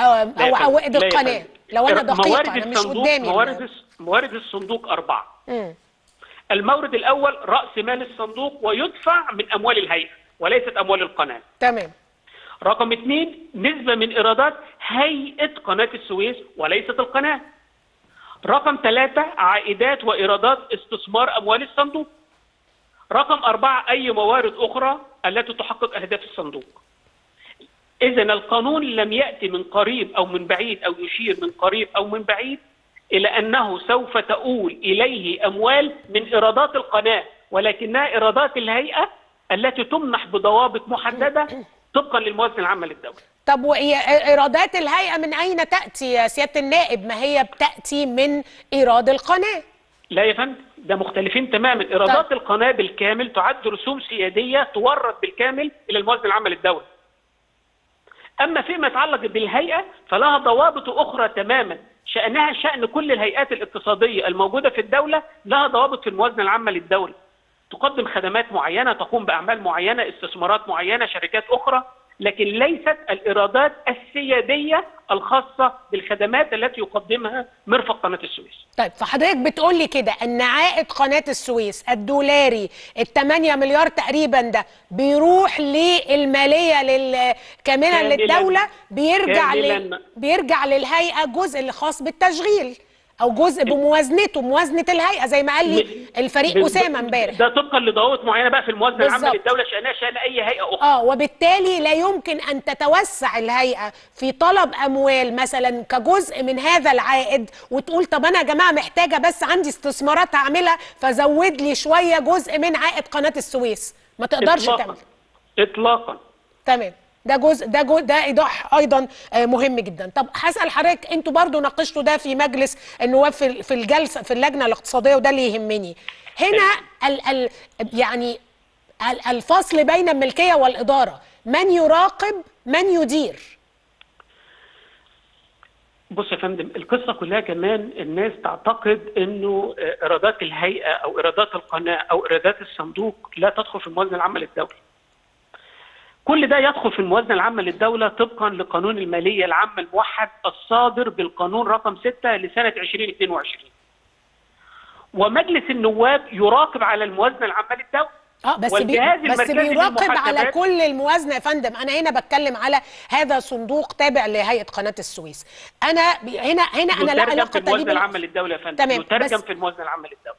أو أو يا القناة. لو أنا دقيقه موارد أنا مش الصندوق قدامي. موارد موارد الصندوق أربعة. مم. المورد الأول رأس مال الصندوق ويدفع من أموال الهيئة وليست أموال القناة. تمام. رقم اثنين نسبة من إيرادات هيئة قناة السويس وليست القناة. رقم ثلاثة عائدات وإيرادات استثمار أموال الصندوق. رقم أربعة أي موارد أخرى التي تحقق أهداف الصندوق. إذا القانون لم يأتي من قريب أو من بعيد أو يشير من قريب أو من بعيد إلى أنه سوف تؤول إليه أموال من إيرادات القناة ولكنها إيرادات الهيئة التي تمنح بضوابط محددة طبقا للموازنة العامة للدولة. طب وهي إيرادات الهيئة من أين تأتي يا سيادة النائب؟ ما هي بتأتي من إيراد القناة؟ لا يا فندم ده مختلفين تماما. إيرادات القناة بالكامل تعد رسوم سيادية تورد بالكامل إلى الموازنة العامة للدولة. أما فيما يتعلق بالهيئة فلها ضوابط أخرى تماما. شأنها شأن كل الهيئات الاقتصادية الموجودة في الدولة لها ضوابط في الموازنة العامة للدولة. تقدم خدمات معينة تقوم بأعمال معينة استثمارات معينة شركات أخرى. لكن ليست الإيرادات السيادية الخاصة بالخدمات التي يقدمها مرفق قناة السويس طيب فحضرتك بتقول لي كده إن عائد قناة السويس الدولاري ال 8 مليار تقريبا ده بيروح للمالية لل كاملا كاملاً. للدولة بيرجع ل... كاملاً. بيرجع للهيئة جزء اللي خاص بالتشغيل أو جزء بموازنته موازنة الهيئة زي ما قال لي الفريق أسامة امبارح. ده طبقا لضوابط معينة بقى في الموازنة العامة. للدولة شأنها شأن أي هيئة أخرى. آه وبالتالي لا يمكن أن تتوسع الهيئة في طلب أموال مثلا كجزء من هذا العائد وتقول طب أنا يا جماعة محتاجة بس عندي استثمارات هعملها فزود لي شوية جزء من عائد قناة السويس. ما تقدرش تعمل. اطلاقا. تمام. ده جزء ده جزء ده إيضاح أيضا آه، مهم جدا. طب هسأل حضرتك أنتوا برضو ناقشتوا ده في مجلس النواب في في الجلسة في اللجنة الاقتصادية وده اللي يهمني. هنا ال ال يعني ال- الفصل بين الملكية والإدارة من يراقب من يدير؟ بص يا فندم القصة كلها كمان الناس تعتقد إنه آه، إيرادات الهيئة أو إيرادات القناة أو إيرادات الصندوق لا تدخل في الموازنة العامة للدولة. كل ده يدخل في الموازنة العامة للدولة طبقا لقانون المالية العامه الموحد الصادر بالقانون رقم 6 لسنة 2022 ومجلس النواب يراقب على الموازنة العامة للدولة. آه بس بي بس بيراقب على كل الموازنة يا فندم. أنا هنا بتكلم على هذا صندوق تابع لهيئة قناة السويس. أنا هنا هنا أنا لا علاقه لي الموازنة بال- العامة للدولة يا فندم. تمام، يترجم في الموازنة العامة للدولة.